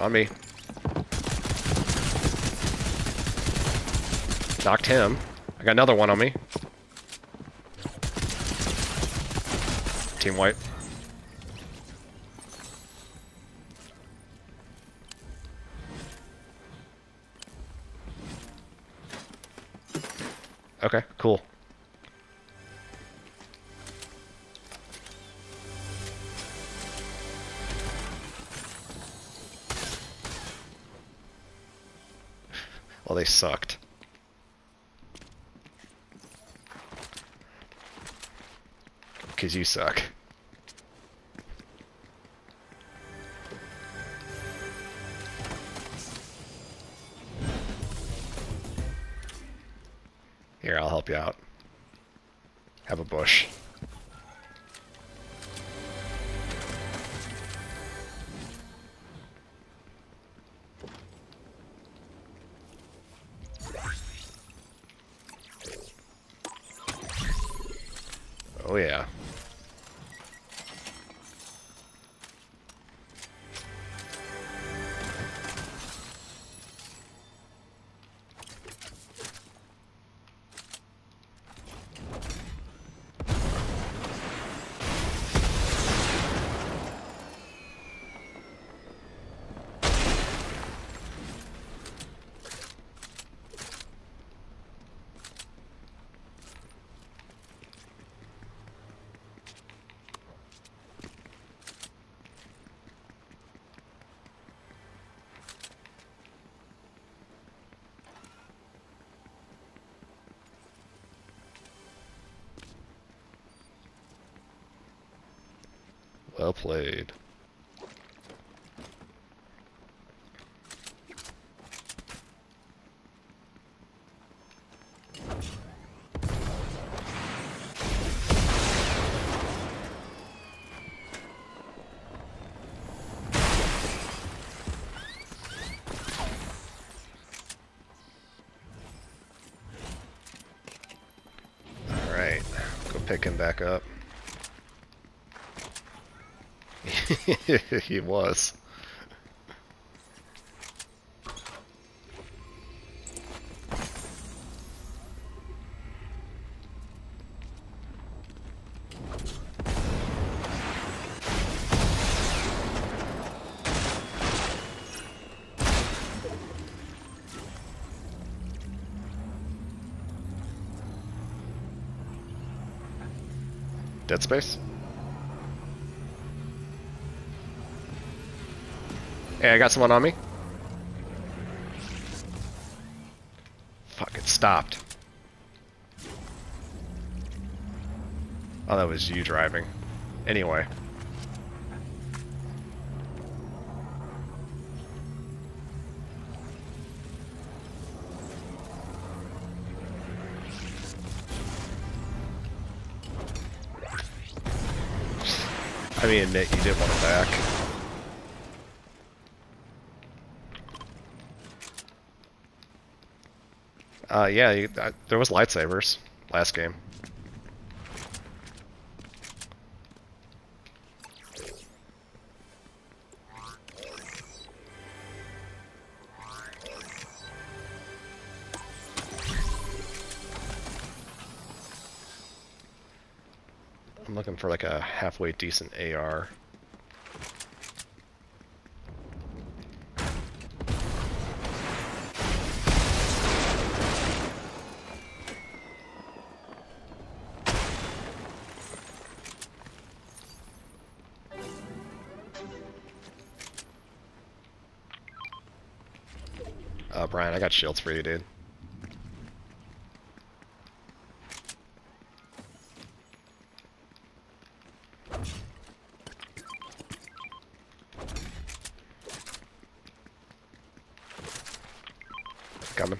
On me. Knocked him. I got another one on me. Team white. Okay, cool. They sucked. Because you suck. Here, I'll help you out. Have a bush. Well played. Alright, go pick him back up. he was. Dead Space? Hey, I got someone on me. Fuck, it stopped. Oh, that was you driving. Anyway. I mean, admit you did want it back. Uh, yeah, you, uh, there was lightsabers last game. I'm looking for like a halfway decent AR. I got shields for you, dude. Coming.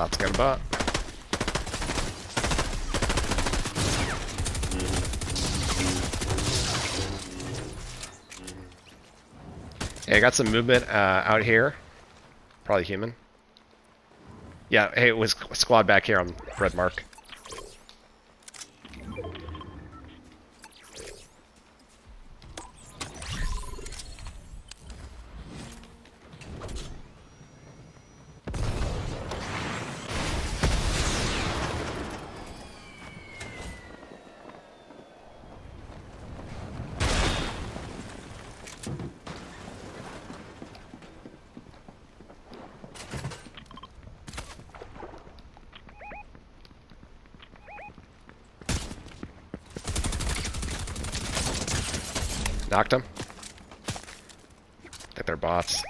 Bot's got a bot. Hey, I got some movement uh, out here. Probably human. Yeah, hey, it was squad back here on red mark. Knocked him. I think they're bots.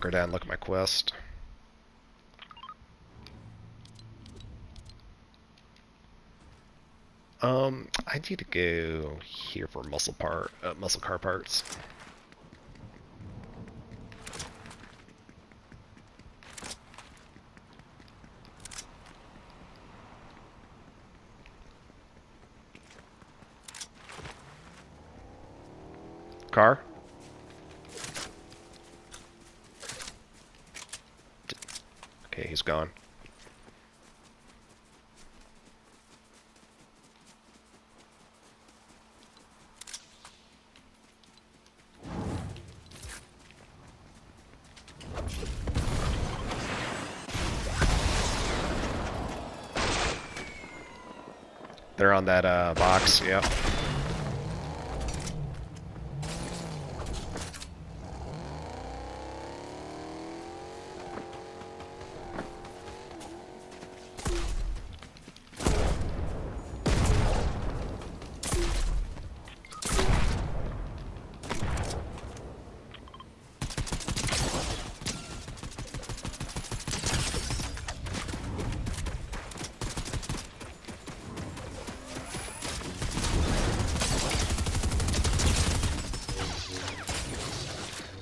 Hunker down look at my quest. Um, I need to go here for muscle part, uh, muscle car parts. Car? Okay, he's gone. They're on that uh, box, yep.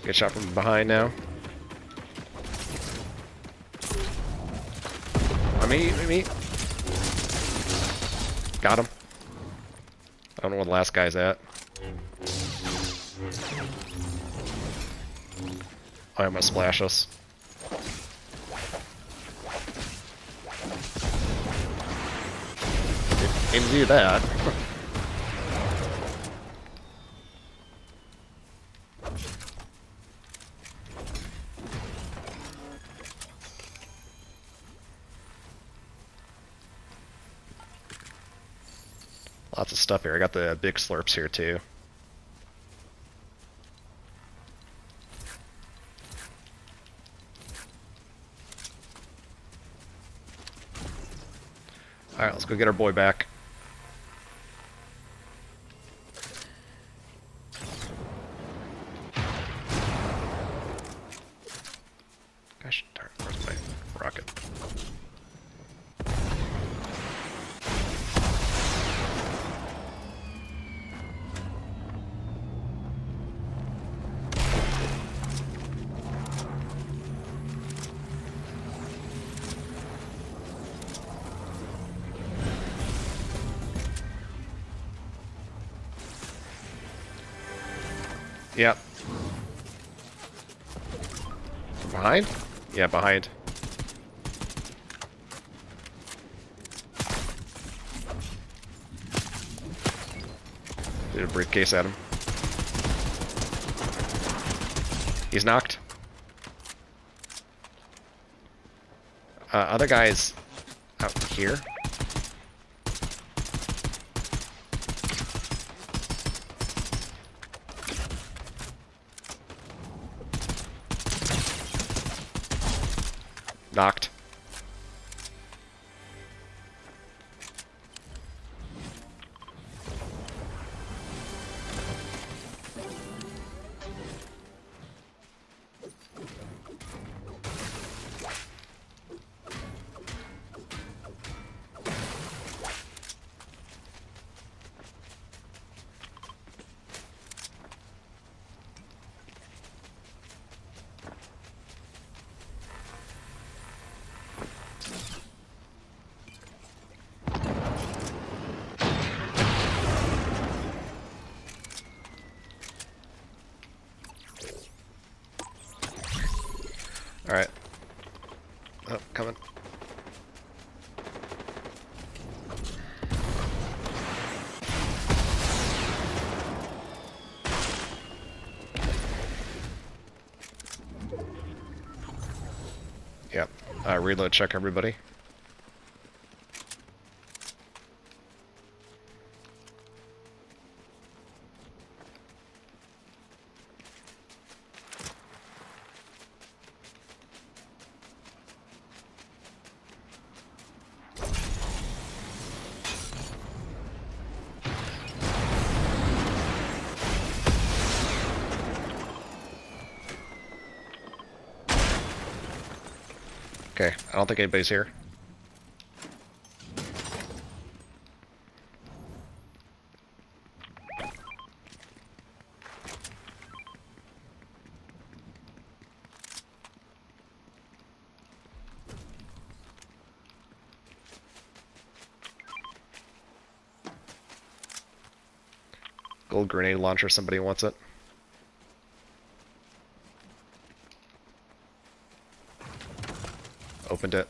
Get shot from behind now. On me, me. Got him. I don't know where the last guy's at. Oh, I'm gonna splash us. Didn't do that. Lots of stuff here. I got the big slurps here too. Alright, let's go get our boy back. Yep. Behind? Yeah, behind. Did a briefcase at him. He's knocked. Uh, other guys out here. Coming. Yep. Uh, reload check everybody. Okay, I don't think anybody's here. Gold grenade launcher, somebody wants it. Opened it.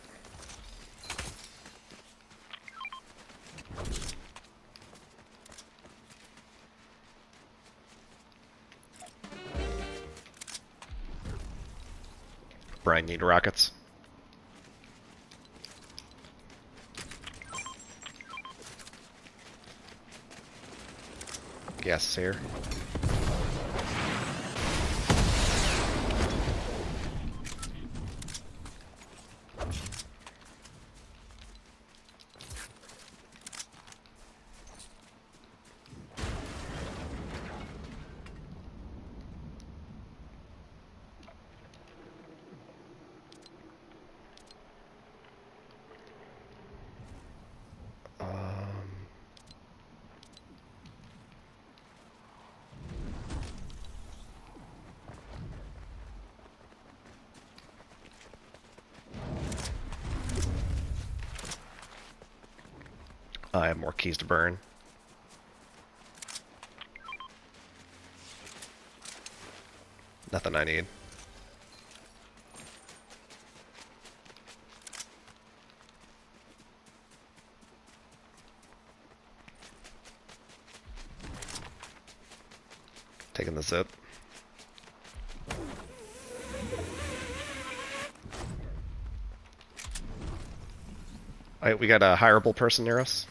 Brian need rockets. Is here. I have more keys to burn. Nothing I need. Taking the zip. Alright, we got a hireable person near us.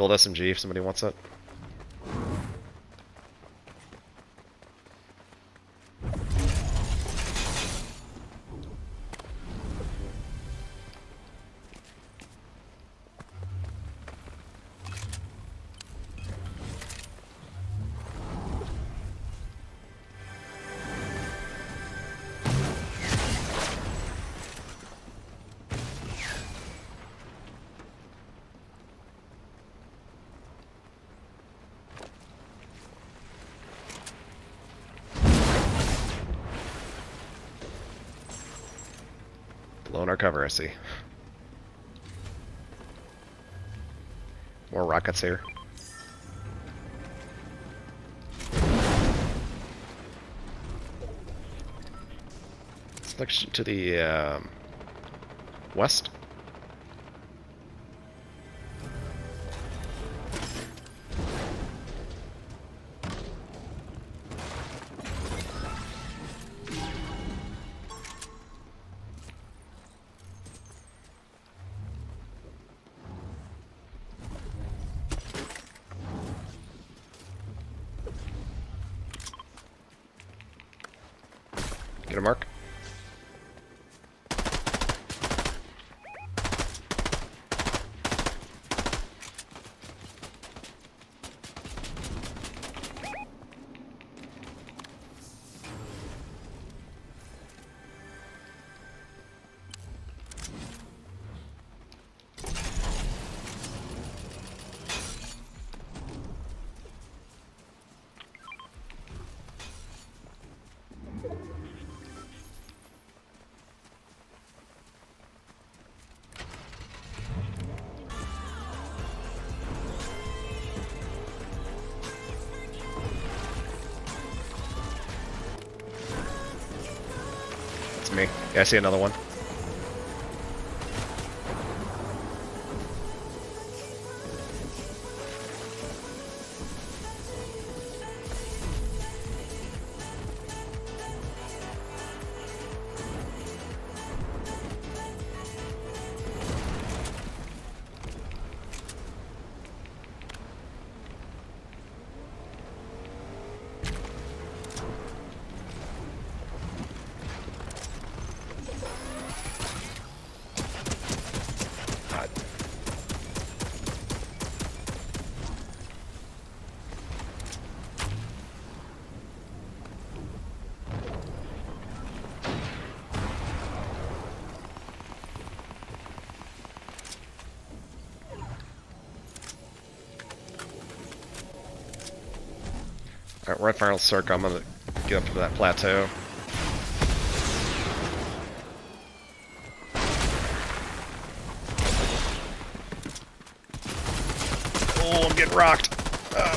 Gold SMG if somebody wants it. Our cover, I see. More rockets here. Selection to the um, west. Me. Yeah, I see another one. At final circle. I'm gonna get up to that plateau. Oh, I'm getting rocked. Uh.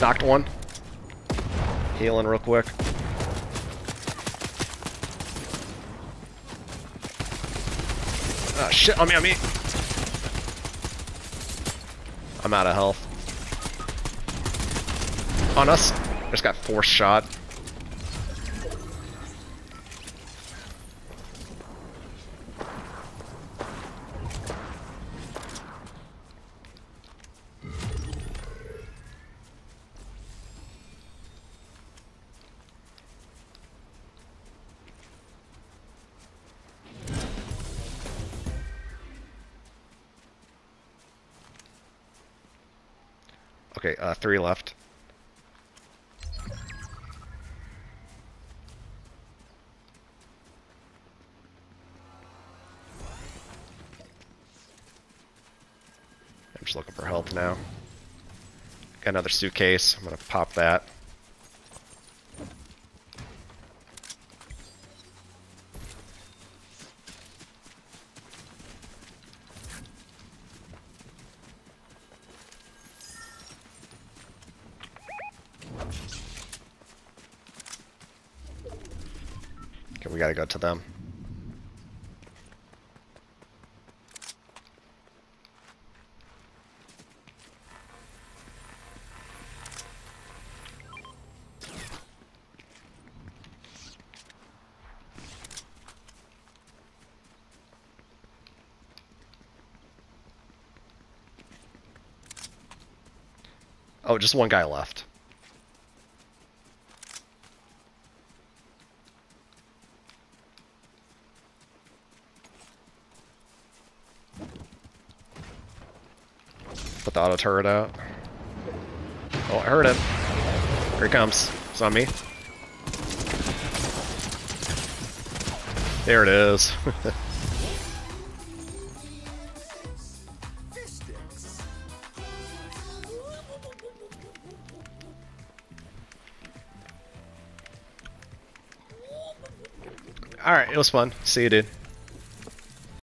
Knocked one. Healing real quick. Ah, shit, on me, on me. I'm out of health. On us. Just got four shot. Okay, uh, three left. I'm just looking for health now. Got another suitcase. I'm gonna pop that. We gotta go to them. Oh, just one guy left. The auto turret out. Oh, I heard it. Here he comes. It's on me. There it is. Alright, it was fun. See you, dude.